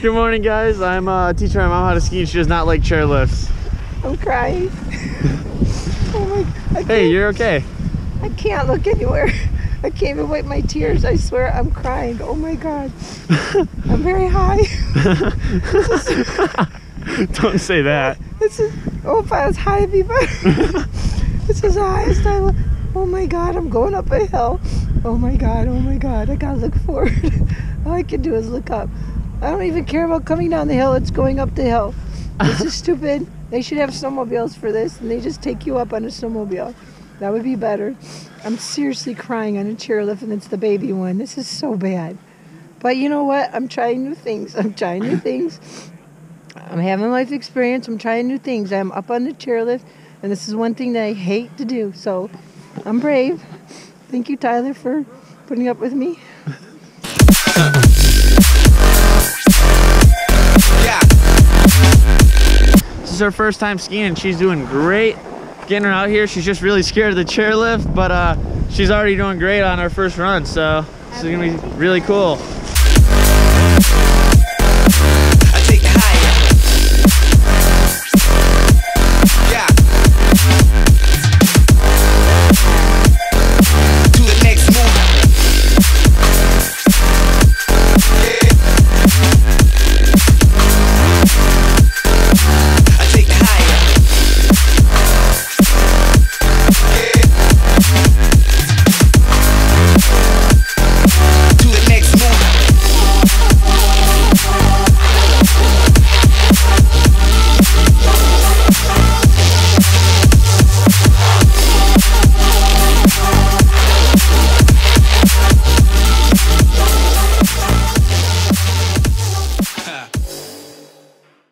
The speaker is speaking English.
Good morning, guys. I'm uh, teaching my mom how to ski, and she does not like chairlifts. I'm crying. oh my! I Hey, you're okay. I can't look anywhere. I can't even wipe my tears. I swear I'm crying. Oh my god. I'm very high. Don't say that. This is. Oh, if I was high, it'd be better. this is the highest I. lo- Oh my god, I'm going up a hill. Oh my god, oh my god, I gotta look forward. All I can do is look up. I don't even care about coming down the hill, it's going up the hill. This is stupid. They should have snowmobiles for this and they just take you up on a snowmobile. That would be better. I'm seriously crying on a chairlift and it's the baby one. This is so bad. But you know what? I'm trying new things. I'm trying new things. I'm having life experience. I'm trying new things. I'm up on the chairlift, and this is one thing that I hate to do. So I'm brave. Thank you, Tyler, for putting up with me. is her first time skiing and she's doing great. Getting her out here, she's just really scared of the chairlift, but uh, she's already doing great on her first run, so this is gonna be really cool.